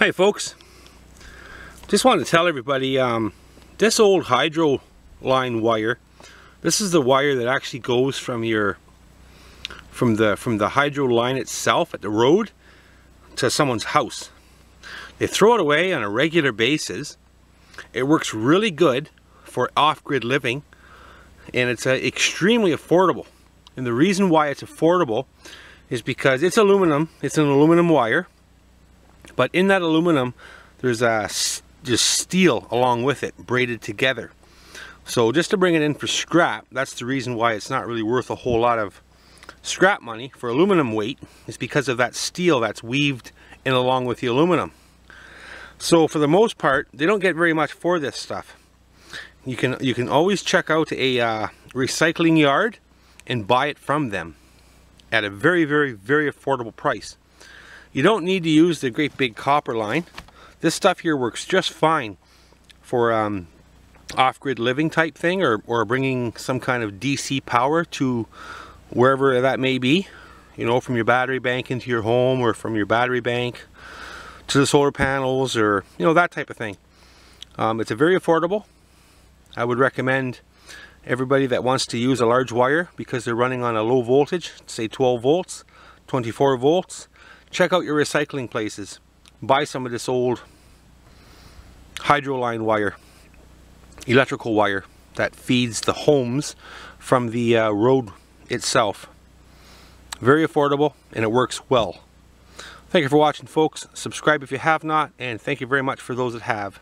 Hi folks, just wanted to tell everybody um, this old hydro line wire, this is the wire that actually goes from your from the from the hydro line itself at the road to someone's house. They throw it away on a regular basis. It works really good for off-grid living and it's uh, extremely affordable. And the reason why it's affordable is because it's aluminum, it's an aluminum wire but in that aluminum, there's a just steel along with it, braided together. So just to bring it in for scrap, that's the reason why it's not really worth a whole lot of scrap money for aluminum weight, is because of that steel that's weaved in along with the aluminum. So for the most part, they don't get very much for this stuff. You can you can always check out a uh, recycling yard and buy it from them at a very very very affordable price. You don't need to use the great big copper line. This stuff here works just fine for um, off-grid living type thing or, or bringing some kind of DC power to wherever that may be. You know, from your battery bank into your home or from your battery bank to the solar panels or, you know, that type of thing. Um, it's a very affordable. I would recommend everybody that wants to use a large wire because they're running on a low voltage, say 12 volts, 24 volts, check out your recycling places. Buy some of this old hydro line wire, electrical wire that feeds the homes from the uh, road itself. Very affordable and it works well. Thank you for watching folks. Subscribe if you have not and thank you very much for those that have.